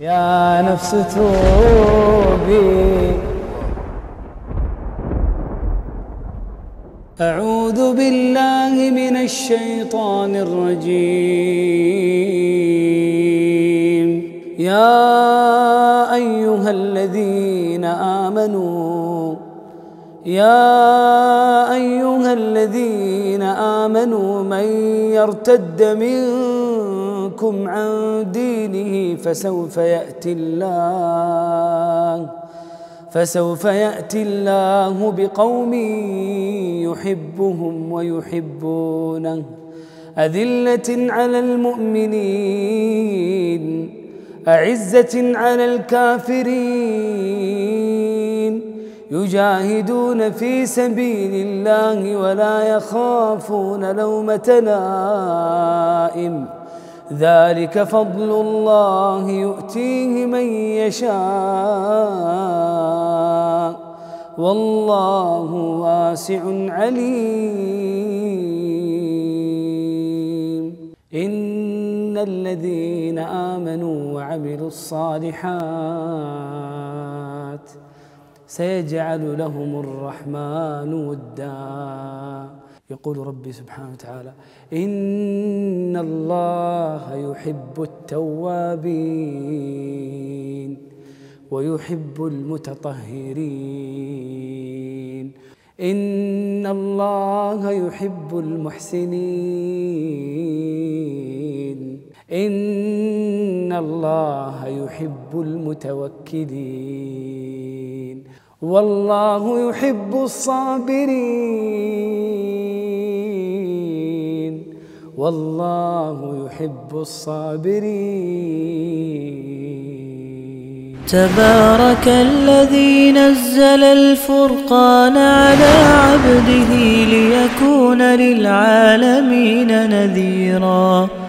يا نفس توبي. أعوذ بالله من الشيطان الرجيم. يا أيها الذين آمنوا يا أيها الذين آمنوا من يرتد منكم عن دينه فسوف يأتي الله فسوف يأتي الله بقوم يحبهم ويحبونه. أذلة على المؤمنين أعزة على الكافرين. يجاهدون في سبيل الله ولا يخافون لومة لائم. ذلك فضل الله يؤتيه من يشاء. والله واسع عليم. إن الذين آمنوا وعملوا الصالحات سيجعل لهم الرحمن ودا. يقول ربي سبحانه وتعالى إن الله يحب التوابين ويحب المتطهرين إن الله يحب المحسنين إن الله يحب المتوكلين والله يحب الصابرين. والله يحب الصابرين. تبارك الذي نزل الفرقان على عبده ليكون للعالمين نذيراً.